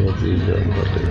What is the button?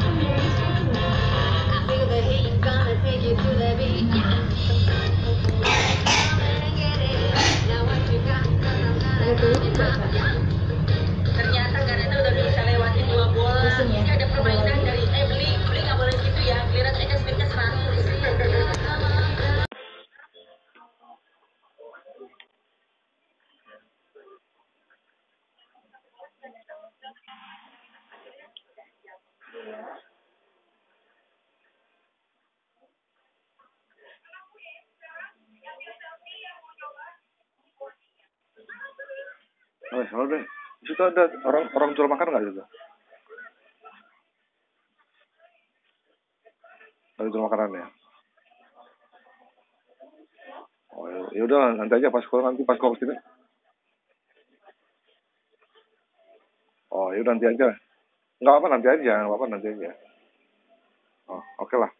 Oh, halo deh. Di situ ada orang orang jual makan nggak situ? Ada jual makanan ya? Oh, ya udah nanti aja pas kau nanti pas kau ke sini. Oh, ya udah nanti aja. Nggak apa-apa nanti aja, nggak apa-apa nanti aja. Oh, oke okay lah.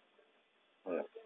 Ya.